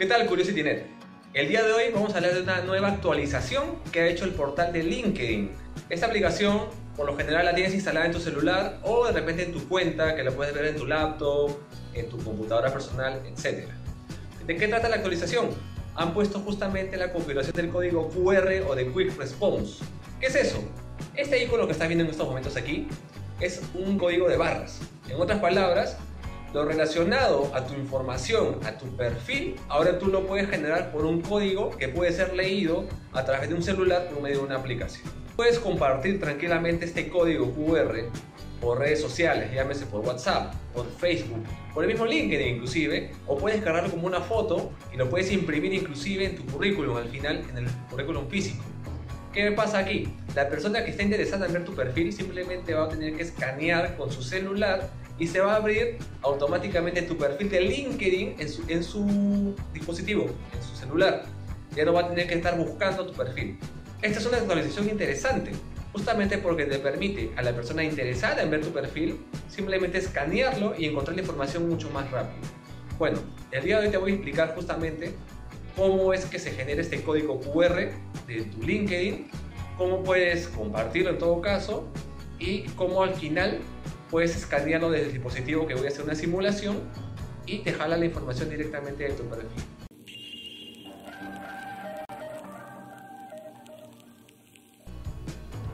¿Qué tal CuriosityNet? El día de hoy vamos a hablar de una nueva actualización que ha hecho el portal de LinkedIn. Esta aplicación por lo general la tienes instalada en tu celular o de repente en tu cuenta que la puedes ver en tu laptop, en tu computadora personal, etc. ¿De qué trata la actualización? Han puesto justamente la configuración del código QR o de Quick Response. ¿Qué es eso? Este icono que estás viendo en estos momentos aquí es un código de barras. En otras palabras, lo relacionado a tu información, a tu perfil, ahora tú lo puedes generar por un código que puede ser leído a través de un celular por medio de una aplicación. Puedes compartir tranquilamente este código QR por redes sociales, llámese por WhatsApp, por Facebook, por el mismo LinkedIn inclusive, o puedes cargarlo como una foto y lo puedes imprimir inclusive en tu currículum al final, en el currículum físico. ¿Qué pasa aquí? La persona que está interesada en ver tu perfil simplemente va a tener que escanear con su celular y se va a abrir automáticamente tu perfil de LinkedIn en su, en su dispositivo, en su celular. Ya no va a tener que estar buscando tu perfil. Esta es una actualización interesante, justamente porque te permite a la persona interesada en ver tu perfil simplemente escanearlo y encontrar la información mucho más rápido. Bueno, el día de hoy te voy a explicar justamente cómo es que se genera este código QR de tu LinkedIn, cómo puedes compartirlo en todo caso y cómo al final puedes escanearlo desde el dispositivo que voy a hacer una simulación y te jala la información directamente de tu perfil.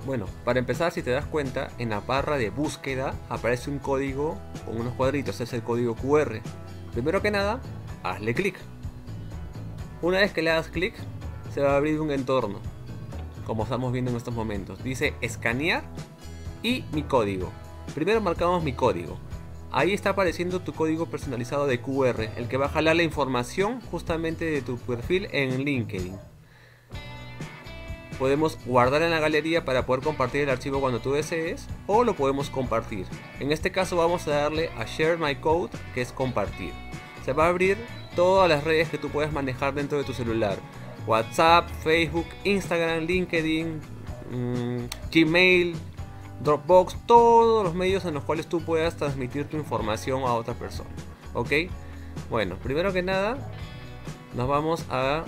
Bueno, para empezar, si te das cuenta, en la barra de búsqueda aparece un código con unos cuadritos, es el código QR. Primero que nada, hazle clic. Una vez que le das clic, se va a abrir un entorno, como estamos viendo en estos momentos. Dice escanear y mi código. Primero marcamos mi código. Ahí está apareciendo tu código personalizado de QR, el que va a jalar la información justamente de tu perfil en LinkedIn. Podemos guardar en la galería para poder compartir el archivo cuando tú desees o lo podemos compartir. En este caso vamos a darle a Share My Code, que es compartir. Se va a abrir todas las redes que tú puedes manejar dentro de tu celular. WhatsApp, Facebook, Instagram, LinkedIn, mm, Gmail, Dropbox, todos los medios en los cuales tú puedas transmitir tu información a otra persona. ¿Ok? Bueno, primero que nada, nos vamos a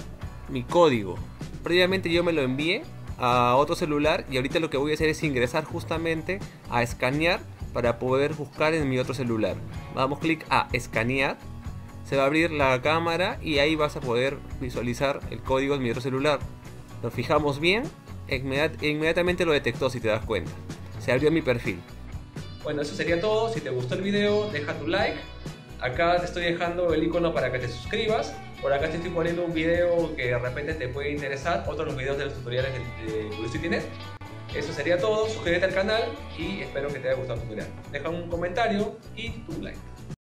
mi código. Previamente yo me lo envié a otro celular y ahorita lo que voy a hacer es ingresar justamente a escanear para poder buscar en mi otro celular. Damos clic a escanear se va a abrir la cámara y ahí vas a poder visualizar el código de mi otro celular. Lo fijamos bien, inmediatamente lo detectó si te das cuenta. Se abrió mi perfil. Bueno, eso sería todo. Si te gustó el video, deja tu like. Acá te estoy dejando el icono para que te suscribas. Por acá te estoy poniendo un video que de repente te puede interesar. Otros los videos de los tutoriales de, CuriosityNet. Eso sería todo. Suscríbete al canal y espero que te haya gustado el tutorial. Deja un comentario y tu like.